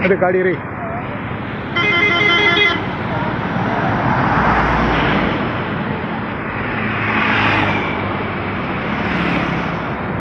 ada kadir eh.